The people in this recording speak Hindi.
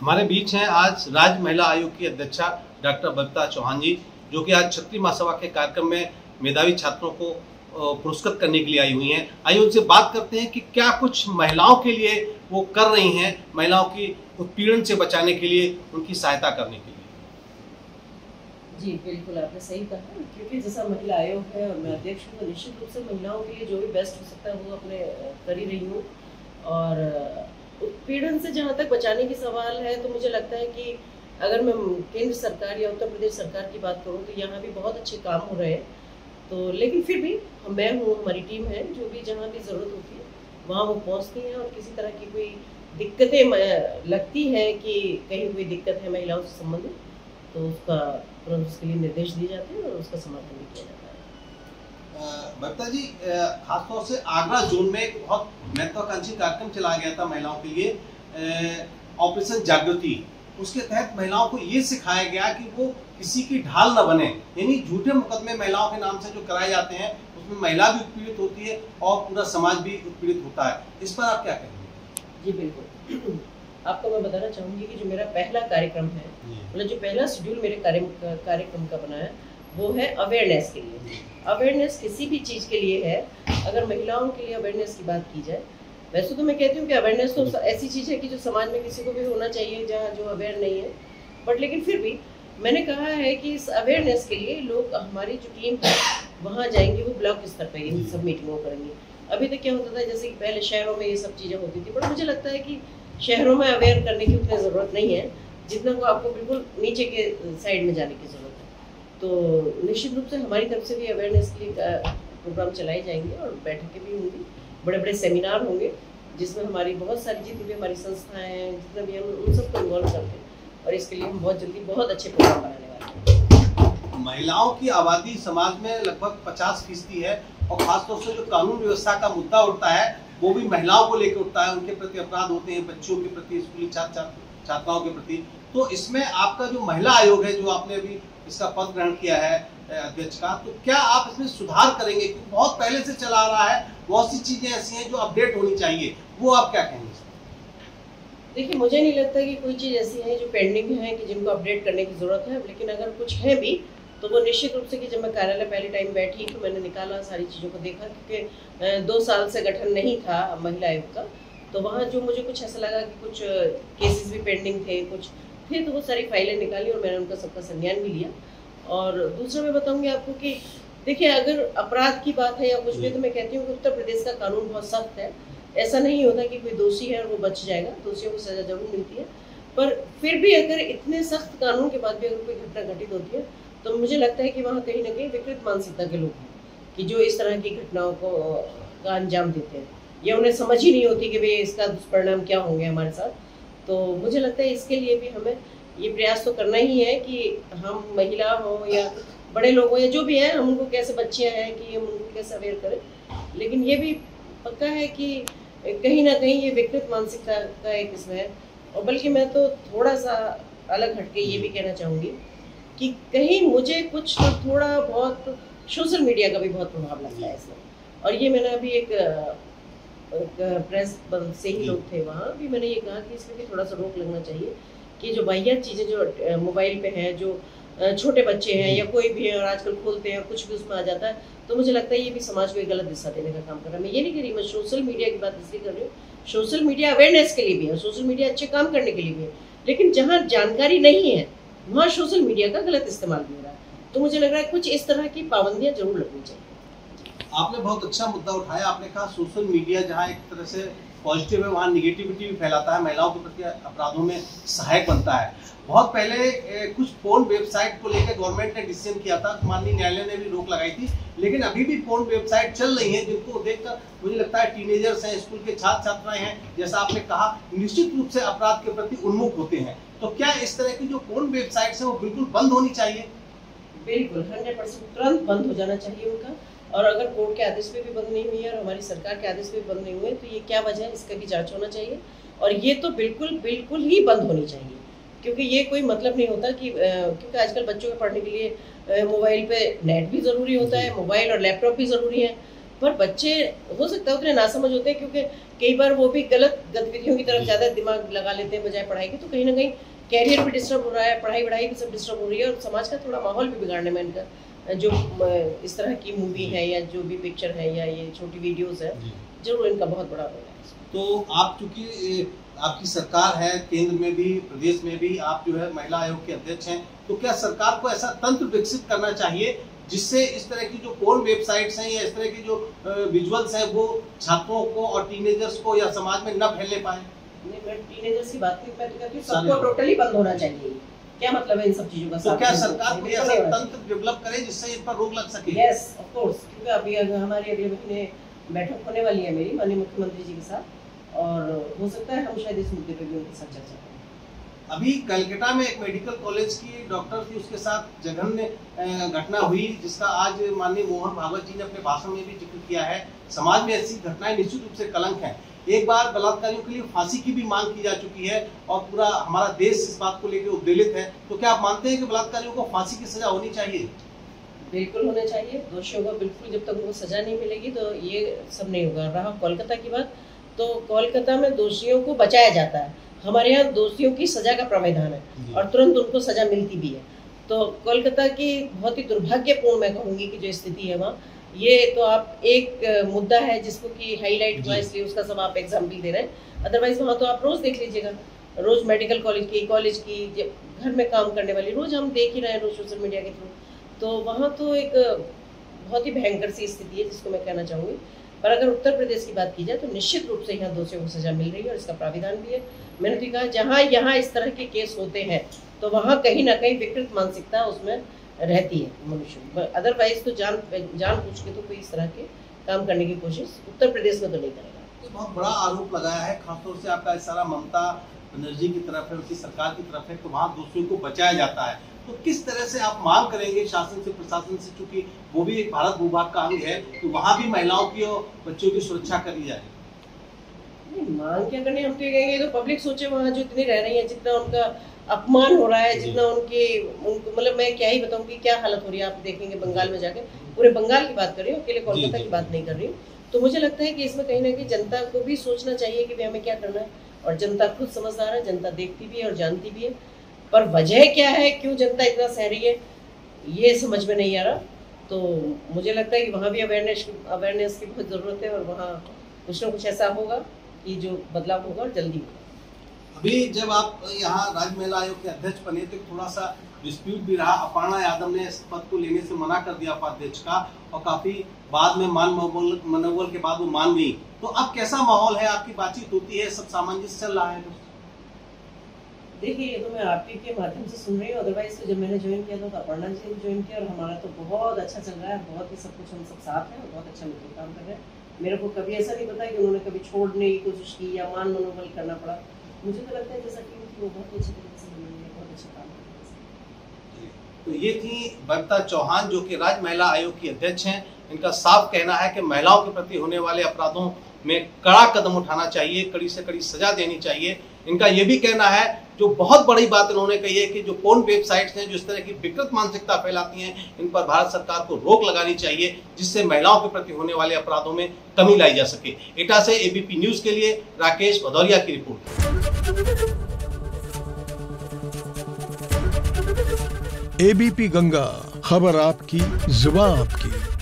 हमारे बीच हैं आज राज्य महिला आयोग की अध्यक्षा डॉक्टर बबीता चौहान जी, जो कि आज छत्री महासभा के कार्यक्रम में मेधावी छात्रों को पुरस्कृत करने के लिए आई हुई हैं। आइए उनसे बात करते हैं कि क्या कुछ महिलाओं के लिए वो कर रही हैं, महिलाओं की उत्पीड़न से बचाने के लिए, उनकी सहायता करने के लिए। जी, बिल्कुल, आपने सही कहा, क्योंकि जैसा महिला आयोग है और मैं अध्यक्ष हूँ तो निश्चित रूप से महिलाओं के लिए जो भी बेस्ट हो सकता है, वो अपने कर ही रही हूँ। और उत्पीड़न से जहाँ तक बचाने की सवाल है तो मुझे लगता है कि अगर मैं केंद्र सरकार या उत्तर प्रदेश सरकार की बात करूँ तो यहाँ भी बहुत अच्छे काम हो रहे हैं। तो लेकिन फिर भी मैं हूँ, हमारी टीम है, जो भी जहाँ भी ज़रूरत होती है, वहाँ वो पहुँचती हैं और किसी तरह की कोई दिक्कतें लगती हैं कि कहीं कोई दिक्कत है महिलाओं से संबंधित तो उसका तुरंत उसके लिए निर्देश दिए जाते हैं और उसका समर्थन भी किया जाता है। बबीता जी खासतौर से आगरा जोन में एक बहुत महत्वाकांक्षी कार्यक्रम चलाया गया था महिलाओं के लिए ऑपरेशन जागृति। उसके तहत महिलाओं को ये सिखाया गया कि वो किसी की ढाल न बने। यानी झूठे मुकदमे महिलाओं के नाम से जो कराए जाते हैं उसमें महिला भी उत्पीड़ित होती है और पूरा समाज भी उत्पीड़ित होता है। इस पर आप क्या कहेंगे? जी बिल्कुल। आपको मैं बताना चाहूँगी कि जो मेरा पहला कार्यक्रम है मतलब जो पहला शेड्यूल मेरे कार्यक्रम का बना है वो है अवेयरनेस के लिए। अवेयरनेस किसी भी चीज़ के लिए है। अगर महिलाओं के लिए अवेयरनेस की बात की जाए, वैसे तो मैं कहती हूँ कि अवेयरनेस तो ऐसी चीज़ है कि जो समाज में किसी को भी होना चाहिए, जहाँ जो अवेयर नहीं है। बट लेकिन फिर भी मैंने कहा है कि इस अवेयरनेस के लिए लोग हमारी जो टीम है, वहाँ जाएँगे, वो ब्लॉक स्तर पर इन सब मीटिंगों करेंगे। अभी तक क्या होता था, जैसे कि पहले शहरों में ये सब चीज़ें होती थी, बट मुझे लगता है कि शहरों में अवेयर करने की उतनी ज़रूरत नहीं है। जितना को आपको बिल्कुल नीचे के साइड में जाने की ज़रूरत तो निश्चित रूप से हमारी तरफ़ से भी अवेयरनेस के लिए प्रोग्राम चलाए जाएँगे और बैठकें भी होंगी। बड़े बड़े सेमिनार होंगे, जिसमें हमारी बहुत सारी जितनी भी हमारी संस्थाएँ हैं जितना भी हम, उन सबको इन्वॉल्व करते हैं। और इसके लिए हम बहुत जल्दी बहुत अच्छे प्रोग्राम बनाने वाले हैं। महिलाओं की आबादी समाज में लगभग पचास फ़ीसदी है और खासतौर से जो कानून व्यवस्था का मुद्दा उठता है, वो भी महिलाओं को लेकर उठता है। उनके प्रति अपराध होते हैं, बच्चों के प्रति, स्कूली छात्र छात्राओं के प्रति। तो इसमें आपका जो महिला आयोग है, जो आपने अभी इसका पद ग्रहण किया है अध्यक्ष का। तो क्या आप इसमें सुधार करेंगे? क्योंकि बहुत पहले से चला रहा है, बहुत सी चीज़ें ऐसी हैं जो अपडेट होनी चाहिए। वो आप क्या कहेंगे? देखिए, मुझे नहीं लगता कि कोई चीज़ ऐसी है जो पेंडिंग है कि जिनको अपडेट करने की ज़रूरत है। लेकिन अगर कुछ है भी तो वो निश्चित रूप से कि जब मैं कार्यालय पहले टाइम बैठी तो मैंने निकाला, सारी चीज़ों को देखा, क्योंकि दो साल से गठन नहीं था महिला आयोग का। तो वहाँ जो मुझे कुछ ऐसा लगा कि कुछ केसेस भी पेंडिंग थे, कुछ थे तो वो सारी फाइलें निकाली और मैंने उनका सबका संज्ञान भी लिया। और दूसरा मैं बताऊँगी आपको कि देखिए, अगर अपराध की बात है या कुछ भी तो मैं कहती हूँ कि उत्तर प्रदेश का कानून बहुत सख्त है। ऐसा नहीं होता कि कोई दोषी है और वो बच जाएगा, दोषियों को सजा ज़रूर मिलती है। पर फिर भी अगर इतने सख्त कानून के बाद भी अगर कोई घटना घटित होती है तो मुझे लगता है कि वहाँ कहीं ना कहीं विकृत मानसिकता के लोग हैं कि जो इस तरह की घटनाओं को का अंजाम देते हैं। या उन्हें समझ ही नहीं होती कि भाई इसका दुष्परिणाम क्या होंगे हमारे साथ। तो मुझे लगता है इसके लिए भी हमें ये प्रयास तो करना ही है कि हम महिला हो या बड़े लोग हो या जो भी है, हम उनको कैसे बच्चे हैं कि हम उनको कैसे अवेयर करें। लेकिन ये भी पक्का है कि कहीं ना कहीं ये विकृत मानसिकता का एक इसमें है। और बल्कि मैं तो थोड़ा सा अलग हटके ये भी कहना चाहूँगी कि कहीं मुझे कुछ तो थोड़ा बहुत, सोशल मीडिया का भी बहुत प्रभाव लगता है इसमें। और ये मैंने अभी एक प्रेस से ही लोग थे वहाँ। भी मैंने ये कहा कि इसमें भी थोड़ा सा रोक लगना चाहिए कि जो वाहियात चीज़ें जो मोबाइल पे हैं जो छोटे बच्चे हैं या कोई भी है और आजकल खोलते हैं कुछ भी उसमें आ जाता है तो मुझे लगता है ये भी समाज को एक गलत दिशा देने का काम कर रहा है। मैं ये नहीं कर रही मैं सोशल मीडिया की बात इसलिए कर रही हूँ सोशल मीडिया अवेयरनेस के लिए भी है सोशल मीडिया अच्छे काम करने के लिए भी है। लेकिन जहाँ जानकारी नहीं है वहाँ सोशल मीडिया का गलत इस्तेमाल भी हो रहा है। तो मुझे लग रहा है कुछ इस तरह की पाबंदियाँ ज़रूर लगनी चाहिए। आपने बहुत अच्छा मुद्दा उठाया। आपने कहा सोशल मीडिया जहाँ एक तरह से पॉजिटिव है, वहाँ निगेटिविटी भी फैलाता है, महिलाओं के प्रति अपराधों में सहायक बनता है। बहुत पहले कुछ फ़ोन वेबसाइट को लेकर गवर्नमेंट ने डिसीज़न किया था। माननीय न्यायालय ने भी रोक लगाई थी, लेकिन अभी भी फ़ोन वेबसाइट चल रही है, जिनको देखकर मुझे लगता है टीनेजर्स हैं स्कूल के छात्र छात्राएँ हैं, जैसा आपने कहा, निश्चित रूप से अपराध के प्रति उन्मुख होते हैं। तो क्या इस तरह की जो फ़ोन वेबसाइट है, वो बिल्कुल बंद होनी चाहिए? बिल्कुल हंड्रेड परसेंट तुरंत बंद हो जाना चाहिए उनका। और अगर कोर्ट के आदेश पे भी बंद नहीं हुई है और हमारी सरकार के आदेश पे भी बंद नहीं हुए तो ये क्या वजह है? इसका भी जाँच होना चाहिए। और ये तो बिल्कुल बिल्कुल ही बंद होनी चाहिए। क्योंकि ये कोई मतलब नहीं होता कि क्योंकि आजकल बच्चों के पढ़ने के लिए मोबाइल पे नेट भी ज़रूरी होता है मोबाइल और लैपटॉप भी ज़रूरी है। पर बच्चे हो सकता है उतने नासमझ होते हैं क्योंकि कई बार वो भी गलत गतिविधियों की तरफ़ ज़्यादा दिमाग लगा लेते हैं बजाय पढ़ाई के तो कहीं ना कहीं कैरियर भी डिस्टर्ब हो रहा है पढ़ाई वढ़ाई भी सब डिस्टर्ब हो रही है और समाज का थोड़ा माहौल भी बिगाड़ने में इनका जो इस तरह की मूवी है या जो भी पिक्चर है या ये छोटी वीडियोस है ज़रूर इनका बहुत बड़ा रोल है। तो आप चूँकि आपकी सरकार है केंद्र में भी प्रदेश में भी आप जो है महिला आयोग के अध्यक्ष हैं तो क्या सरकार को ऐसा तंत्र विकसित करना चाहिए जिससे इस तरह की जो पोर्न वेबसाइट्स हैं या इस तरह की जो विजुअल्स हैं वो छात्रों को और टीनेजर्स को या समाज में न फैलने पाए? नहीं मैं टीनेजर्स की बात नहीं मैं तो कहती हूँ सबको टोटली बंद होना चाहिए। क्या मतलब है इन सब चीज़ों का तो क्या सरकार कोई ऐसा तंत्र डेवलप करे जिससे इन पर रोक लग सके? यस ऑफ़ कोर्स क्योंकि अभी हमारी अगले महीने बैठक होने वाली है मेरी माननीय मुख्यमंत्री जी के साथ और हो सकता है हम शायद इस मुद्दे पर भी उनके साथ चर्चा करें। अभी कलकत्ता में एक मेडिकल कॉलेज की डॉक्टर थी उसके साथ जघन्य घटना हुई जिसका आज माननीय मोहन भागवत जी ने अपने भाषण में भी ज़िक्र किया है। समाज में ऐसी घटनाएँ निश्चित रूप से कलंक है। एक बार बलात्कारियों के लिए फांसी की भी मांग की जा चुकी है और पूरा हमारा देश इस बात को लेकर उद्वेलित है। तो क्या आप मानते हैं कि बलात्कारियों को फांसी की सजा होनी चाहिए? बिल्कुल होना चाहिए। दोषियों को बिल्कुल जब तक उनको सजा नहीं मिलेगी तो ये सब नहीं होगा। रहा कोलकाता की बात तो कोलकाता में दोषियों को बचाया जाता है। हमारे यहाँ दोषियों की सजा का प्रावधान है और तुरंत उनको सजा मिलती भी है। तो कोलकाता की बहुत ही दुर्भाग्यपूर्ण मैं कहूँगी कि जो स्थिति है वहाँ ये तो आप एक मुद्दा है जिसको कि हाईलाइट हुआ इसलिए उसका सब आप एग्ज़ाम्पल दे रहे हैं। अदरवाइज़ वहाँ तो आप रोज देख लीजिएगा। रोज मेडिकल कॉलेज की कॉलेज की घर में काम करने वाली रोज हम देख ही रहे हैं रोज सोशल मीडिया के थ्रू तो वहाँ तो एक बहुत ही भयंकर सी स्थिति है जिसको मैं कहना चाहूँगी। पर अगर उत्तर प्रदेश की बात की जाए तो निश्चित रूप से यहाँ दोषियों को सजा मिल रही है और इसका प्राविधान भी है। मैंने भी कहा जहाँ यहाँ इस तरह के केस होते हैं तो वहाँ कहीं ना कहीं विकृत मानसिकता उसमें रहती है मनुष्य अदरवाइज़ तो जान जान पूछ के तो कोई इस तरह के काम करने की कोशिश उत्तर प्रदेश में तो नहीं करेगा। तो बहुत बड़ा आरोप लगाया है, खासतौर से आपका सारा ममता बनर्जी की तरफ़ है, उनकी सरकार की तरफ़ है तो वहाँ दोषियों को बचाया जाता है। तो किस तरह से आप मांग करेंगे शासन से, प्रशासन से चूँकि वो भी एक भारत भूभाग का अंग है तो वहाँ भी महिलाओं की और बच्चों की सुरक्षा करी जाए? मांग क्या करनी हम तो कहेंगे तो पब्लिक सोचे वहाँ जो इतनी रह रही है जितना उनका अपमान हो रहा है जितना उनके उनको मतलब मैं क्या ही बताऊँगी क्या हालत हो रही है आप देखेंगे बंगाल में जाके। पूरे बंगाल की बात कर रही हूँ अकेले कोलकाता की बात नहीं कर रही हूँ। तो मुझे लगता है कि इसमें कहीं ना कहीं जनता को भी सोचना चाहिए कि भाई हमें क्या करना है। और जनता खुद समझदार है जनता देखती भी है और जानती भी है। पर वजह क्या है? क्यों जनता इतना सह रही है? ये समझ में नहीं आ रहा। तो मुझे लगता है कि वहाँ भी अवेयरनेस अवेयरनेस की बहुत ज़रूरत है और वहाँ कुछ ना कुछ ऐसा होगा। कि जो बदलाव होगा और जल्दी होगा। अभी जब आप यहाँ राज्य महिला आयोग के अध्यक्ष बने तो थोड़ा सा डिस्प्यूट भी रहा। अपर्णा यादव ने इस पद को लेने से मना कर दिया उपाध्यक्ष का और काफ़ी बाद में मान मनोबल के बाद वो मान गई तो अब कैसा माहौल है? आपकी बातचीत होती है सब सामंजस्य चल रहा है। देखिए ये तो मैं आपके के माध्यम से सुन रही हूँ। अदरवाइज़ तो जब मैंने ज्वाइन किया था तो अपर्णा जी ने ज्वाइन किया और हमारा तो बहुत अच्छा चल रहा है। बहुत ही सब कुछ हम सब साथ हैं बहुत अच्छा मिलकर काम कर रहे हैं। मेरे को कभी ऐसा नहीं पता कि उन्होंने कभी छोड़ने की कोशिश की या मान मनोबल करना पड़ा। मुझे तो लगता है जैसा कि वो बहुत अच्छी तरीके से बहुत अच्छा काम तो ये थी बर्ता चौहान, जो कि राज्य महिला आयोग की अध्यक्ष हैं। इनका साफ़ कहना है कि महिलाओं के प्रति होने वाले अपराधों में कड़ा कदम उठाना चाहिए, कड़ी से कड़ी सजा देनी चाहिए। इनका यह भी कहना है, जो बहुत बड़ी बात इन्होंने कही है कि जो पोर्न वेबसाइट्स हैं जो इस तरह की विकृत मानसिकता फैलाती हैं, इन पर भारत सरकार को रोक लगानी चाहिए, जिससे महिलाओं के प्रति होने वाले अपराधों में कमी लाई जा सके। इटा से एबीपी न्यूज़ के लिए राकेश भदौरिया की रिपोर्ट। एबीपी गंगा, खबर आपकी, जुबा आपकी।